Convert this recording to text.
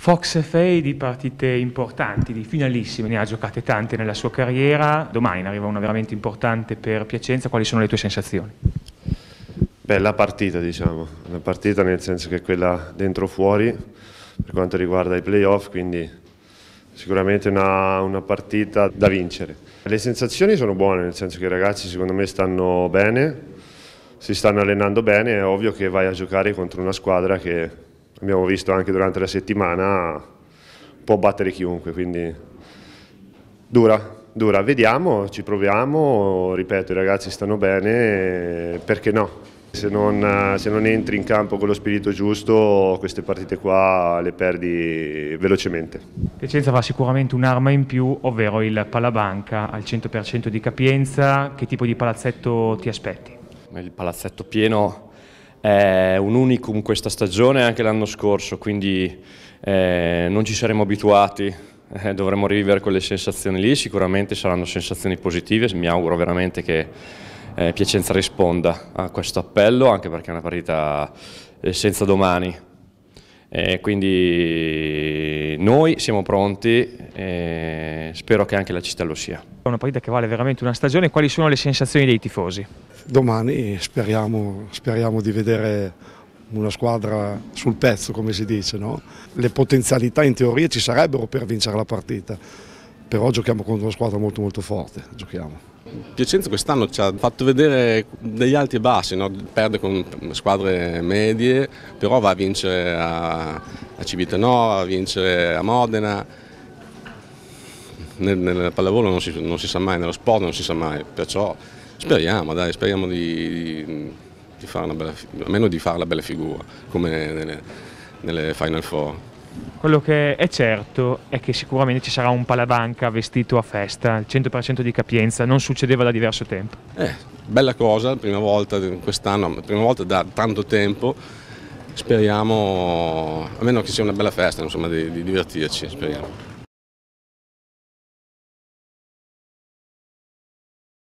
Fox FA di partite importanti, di finalissime, ne ha giocate tante nella sua carriera, domani ne arriva una veramente importante per Piacenza, quali sono le tue sensazioni? Bella partita diciamo, una partita nel senso che è quella dentro fuori per quanto riguarda i playoff, quindi sicuramente una, una partita da vincere. Le sensazioni sono buone, nel senso che i ragazzi secondo me stanno bene, si stanno allenando bene, è ovvio che vai a giocare contro una squadra che abbiamo visto anche durante la settimana, può battere chiunque, quindi dura, dura. Vediamo, ci proviamo, ripeto, i ragazzi stanno bene, perché no? Se non, se non, entri in campo con lo spirito giusto, queste partite qua le perdi velocemente. Piacenza va sicuramente un'arma in più, ovvero il palabanca al 100% di capienza. Che tipo di palazzetto ti aspetti? Il palazzetto pieno è un unicum questa stagione anche l'anno scorso, quindi eh, non ci saremo abituati, eh, dovremo rivivere quelle sensazioni lì, sicuramente saranno sensazioni positive, mi auguro veramente che eh, Piacenza risponda a questo appello, anche perché è una partita eh, senza domani. quindi noi siamo pronti e spero che anche la città lo sia. È una partita che vale veramente una stagione, quali sono le sensazioni dei tifosi? domani speriamo, speriamo di vedere una squadra sul pezzo, come si dice. No? Le potenzialità in teoria ci sarebbero per vincere la partita, però giochiamo contro una squadra molto molto forte. Giochiamo. Piacenza quest'anno ci ha fatto vedere degli alti e bassi, no? perde con squadre medie, però va a vincere a, a Civitanova, a vincere a Modena. Nel, nel pallavolo non si, non si sa mai, nello sport non si sa mai, perciò Speriamo, dai, speriamo di, di, fare una bella, almeno di fare la bella figura, come nelle, nelle Final Four. Quello che è certo è che sicuramente ci sarà un palabanca vestito a festa, il 100% di capienza, non succedeva da diverso tempo. Eh, bella cosa, prima volta quest'anno, prima volta da tanto tempo, speriamo, almeno che sia una bella festa, insomma, di, di divertirci, speriamo.